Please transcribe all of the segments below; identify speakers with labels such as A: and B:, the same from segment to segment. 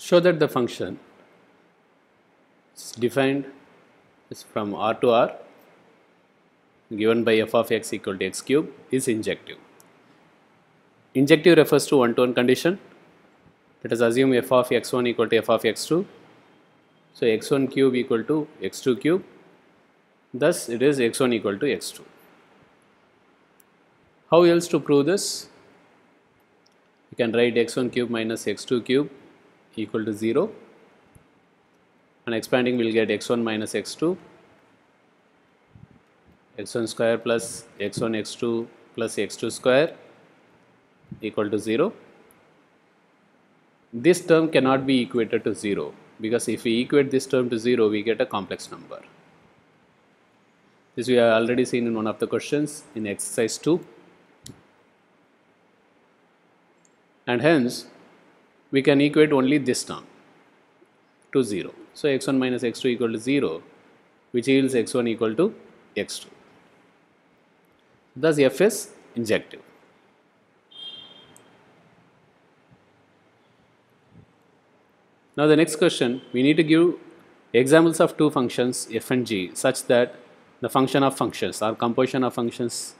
A: show that the function is defined is from R to R given by f of x equal to x cube is injective. Injective refers to one-to-one condition. Let us assume f of x1 equal to f of x2. So x1 cube equal to x2 cube. Thus it is x1 equal to x2. How else to prove this? You can write x1 cube minus x2 cube equal to 0 and expanding we will get x1 minus x2 x1 square plus x1 x2 plus x2 square equal to 0. This term cannot be equated to 0 because if we equate this term to 0 we get a complex number. This we have already seen in one of the questions in exercise 2 and hence we can equate only this term to 0. So, x1 minus x2 equal to 0 which yields x1 equal to x2. Thus, f is injective. Now, the next question we need to give examples of two functions f and g such that the function of functions or composition of functions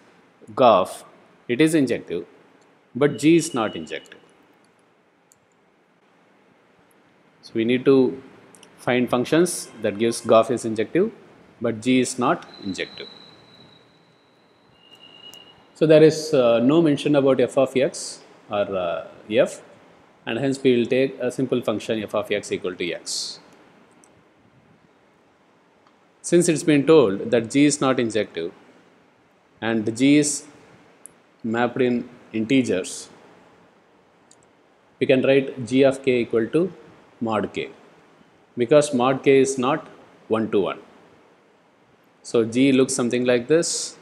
A: GOF it is injective but g is not injective. So, we need to find functions that gives GOF is injective but g is not injective. So, there is uh, no mention about f of x or uh, f and hence we will take a simple function f of x equal to x. Since it has been told that g is not injective and g is mapped in integers, we can write g of k equal to mod k because mod k is not 1 to 1. So, g looks something like this.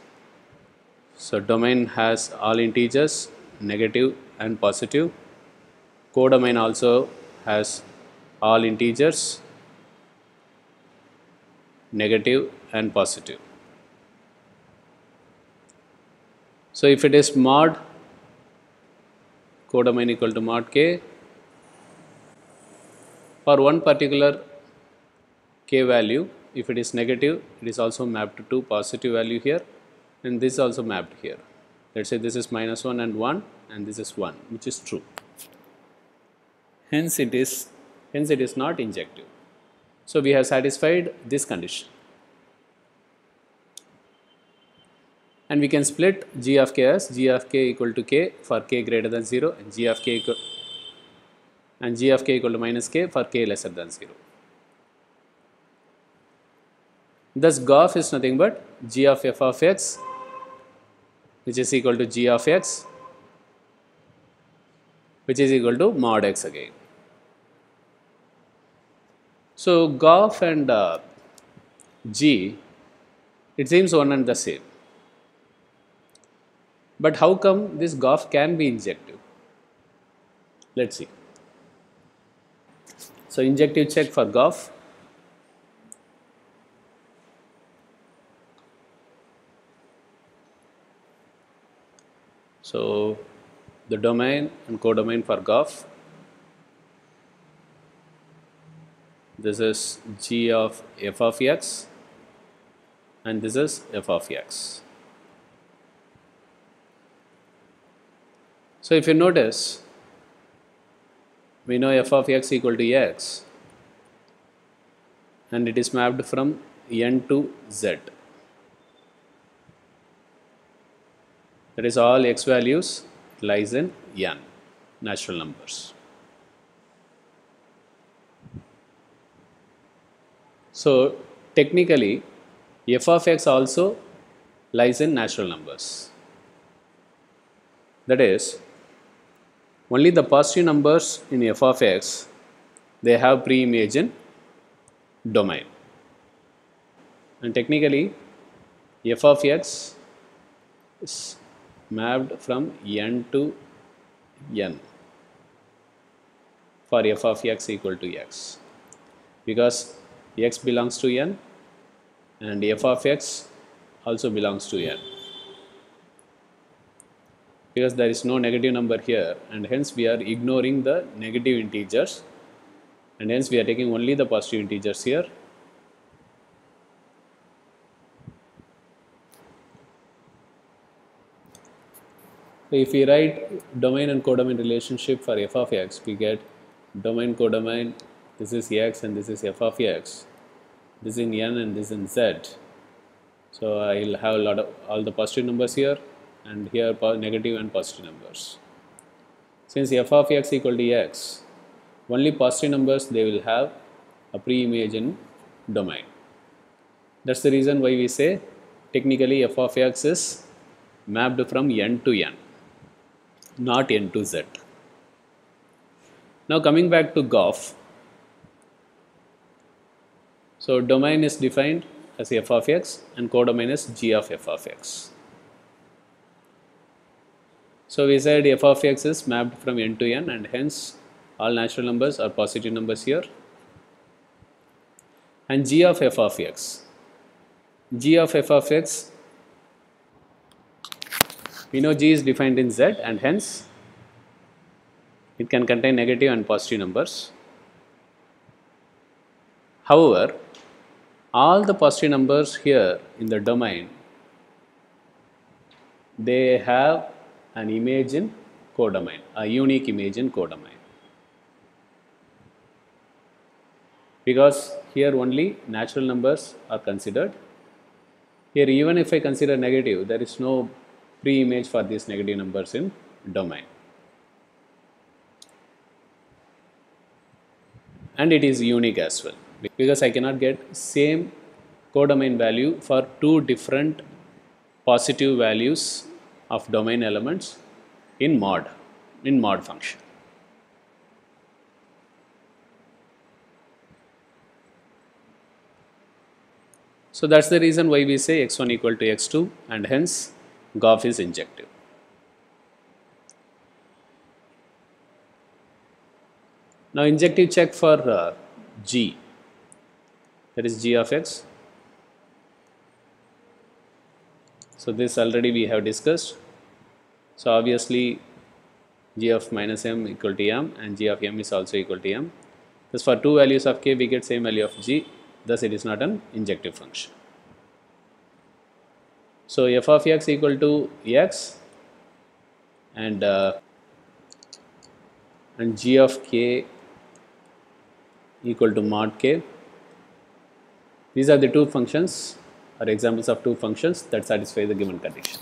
A: So, domain has all integers negative and positive. Codomain also has all integers negative and positive. So, if it is mod codomain equal to mod k for one particular k value if it is negative it is also mapped to positive value here and this is also mapped here. Let us say this is minus 1 and 1 and this is 1 which is true. Hence it is hence it is not injective. So, we have satisfied this condition and we can split g of k as g of k equal to k for k greater than 0 and g of k equal and g of k equal to minus k for k lesser than 0. Thus, GOF is nothing but g of f of x which is equal to g of x which is equal to mod x again. So, GOF and uh, g it seems one and the same. But how come this GOF can be injective? Let us see. So, injective check for GOF So, the domain and codomain for GOF. This is g of f of x and this is f of x. So, if you notice we know f of x equal to x and it is mapped from n to z. that is all x values lies in n natural numbers. So, technically f of x also lies in natural numbers. That is only the positive numbers in f of x they have pre-image in domain. And technically f of x is mapped from n to n for f of x equal to x. Because x belongs to n and f of x also belongs to n because there is no negative number here and hence we are ignoring the negative integers and hence we are taking only the positive integers here So if we write domain and codomain relationship for f of x, we get domain codomain, this is x and this is f of x, this is in n and this is in z. So I'll have a lot of all the positive numbers here and here negative and positive numbers. Since f of x equal to x, only positive numbers they will have a pre-image in domain. That's the reason why we say technically f of x is mapped from n to n not n to z. Now coming back to Goff, so domain is defined as f of x and codomain is g of f of x. So we said f of x is mapped from n to n and hence all natural numbers are positive numbers here and g of f of x. g of f of x we know G is defined in Z and hence it can contain negative and positive numbers. However, all the positive numbers here in the domain they have an image in codomain, a unique image in codomain. Because here only natural numbers are considered. Here even if I consider negative, there is no pre-image for these negative numbers in domain. And it is unique as well because I cannot get same codomain value for two different positive values of domain elements in mod, in mod function. So that's the reason why we say x1 equal to x2 and hence Goff is injective. Now injective check for uh, G, that is G of x. So this already we have discussed. So obviously G of minus m equal to m and G of m is also equal to m. Thus for two values of k we get same value of G, thus it is not an injective function. So f of x equal to x and uh, and g of k equal to mod k. These are the two functions or examples of two functions that satisfy the given condition.